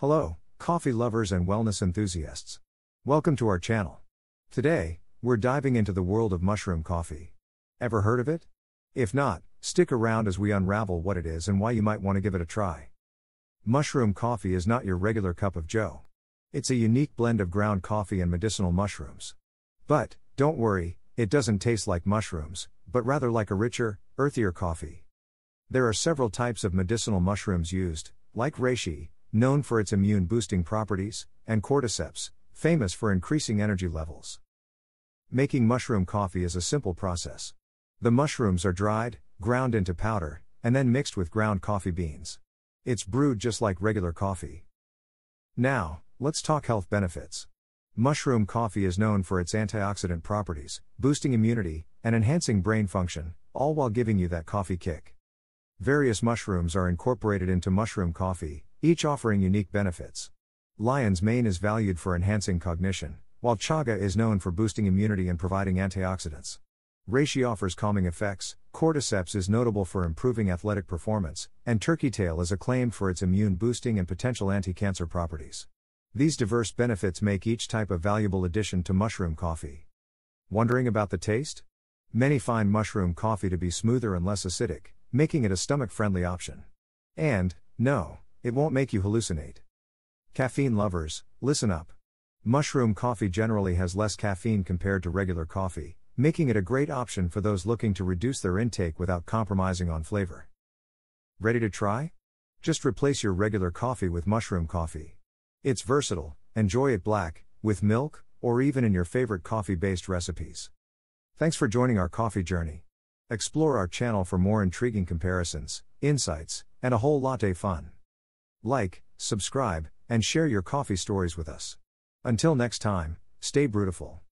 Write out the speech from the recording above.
Hello, coffee lovers and wellness enthusiasts. Welcome to our channel. Today, we're diving into the world of mushroom coffee. Ever heard of it? If not, stick around as we unravel what it is and why you might want to give it a try. Mushroom coffee is not your regular cup of joe. It's a unique blend of ground coffee and medicinal mushrooms. But, don't worry, it doesn't taste like mushrooms, but rather like a richer, earthier coffee. There are several types of medicinal mushrooms used, like reishi, known for its immune boosting properties, and cordyceps, famous for increasing energy levels. Making mushroom coffee is a simple process. The mushrooms are dried, ground into powder, and then mixed with ground coffee beans. It's brewed just like regular coffee. Now, let's talk health benefits. Mushroom coffee is known for its antioxidant properties, boosting immunity, and enhancing brain function, all while giving you that coffee kick. Various mushrooms are incorporated into mushroom coffee, each offering unique benefits. Lion's mane is valued for enhancing cognition, while chaga is known for boosting immunity and providing antioxidants. Reishi offers calming effects, cordyceps is notable for improving athletic performance, and turkey tail is acclaimed for its immune boosting and potential anti cancer properties. These diverse benefits make each type a valuable addition to mushroom coffee. Wondering about the taste? Many find mushroom coffee to be smoother and less acidic, making it a stomach friendly option. And, no, it won't make you hallucinate. Caffeine lovers, listen up. Mushroom coffee generally has less caffeine compared to regular coffee, making it a great option for those looking to reduce their intake without compromising on flavor. Ready to try? Just replace your regular coffee with mushroom coffee. It's versatile, enjoy it black, with milk, or even in your favorite coffee based recipes. Thanks for joining our coffee journey. Explore our channel for more intriguing comparisons, insights, and a whole latte fun. Like, subscribe, and share your coffee stories with us. Until next time, stay brutiful.